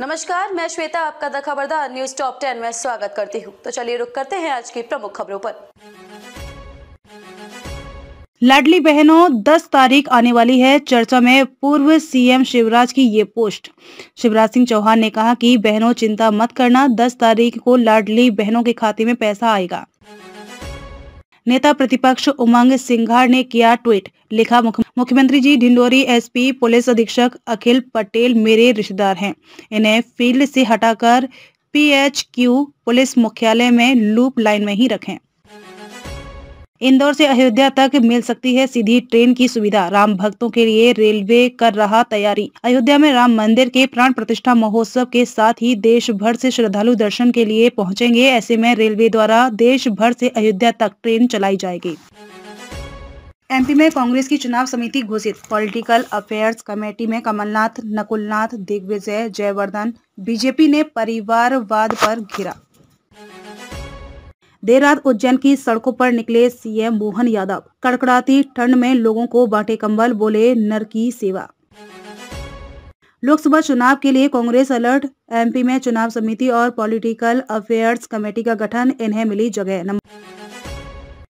नमस्कार, मैं श्वेता, आपका द खबरदार न्यूज़ टॉप टेन में स्वागत करती हूँ। तो चलिए रुक करते हैं आज की प्रमुख खबरों पर। लाडली बहनों 10 तारीख आने वाली है, चर्चा में पूर्व सीएम शिवराज की ये पोस्ट। शिवराज सिंह चौहान ने कहा कि बहनों, चिंता मत करना 10 तारीख को लाडली बहनों के खाते में पैसा आएगा। नेता प्रतिपक्ष उमंग सिंघार ने किया ट्वीट। लिखा मुख्यमंत्री जी ढिंडोरी एसपी, पुलिस अधीक्षक अखिल पटेल मेरे रिश्तेदार हैं। इन्हें फ़ील्ड से हटाकर पीएचक्यू पुलिस मुख्यालय में लूप लाइन में ही रखें। इंदौर से अयोध्या तक मिल सकती है सीधी ट्रेन की सुविधा। राम भक्तों के लिए रेलवे कर रहा तैयारी। अयोध्या में राम मंदिर के प्राण प्रतिष्ठा महोत्सव के साथ ही देश भर से श्रद्धालु दर्शन के लिए पहुँचेंगे। ऐसे में रेलवे द्वारा देश भर से अयोध्या तक ट्रेन चलाई जाएगी। एमपी में कांग्रेस की चुनाव समिति घोषित। पॉलिटिकल अफेयर्स कमेटी में कमलनाथ, नकुलनाथ, दिग्विजय, जयवर्धन, बीजेपी ने परिवारवाद पर घिरा। देर रात उज्जैन की सड़कों पर निकले सीएम मोहन यादव। कड़कड़ाती ठंड में लोगों को बांटे कंबल, बोले नर की सेवा। लोकसभा चुनाव के लिए कांग्रेस अलर्ट, एमपी में चुनाव समिति और पॉलिटिकल अफेयर्स कमेटी का गठन, इन्हें मिली जगह।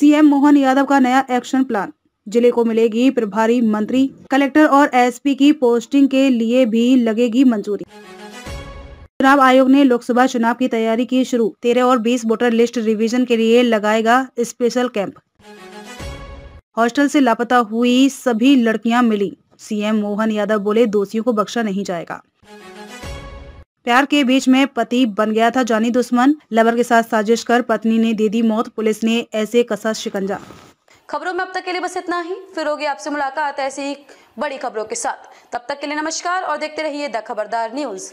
सीएम मोहन यादव का नया एक्शन प्लान। ज़िले को मिलेगी प्रभारी मंत्री, कलेक्टर और एसपी की पोस्टिंग के लिए भी लगेगी मंजूरी। चुनाव आयोग ने लोकसभा चुनाव की तैयारी की शुरू। तेरह और बीस वोटर लिस्ट रिवीजन के लिए लगाएगा स्पेशल कैंप। हॉस्टल से लापता हुई सभी लड़कियाँ मिली। सीएम मोहन यादव बोले, दोषियों को बख्शा नहीं जाएगा। प्यार के बीच में पति बन गया था जानी दुश्मन। लवर के साथ साजिश कर पत्नी ने दे दी मौत। पुलिस ने ऐसे कसा शिकंजा। खबरों में अब तक के लिए बस इतना ही। फिर होगी आपसे मुलाकात ऐसी बड़ी खबरों के साथ। तब तक के लिए नमस्कार और देखते रहिए द खबरदार न्यूज़।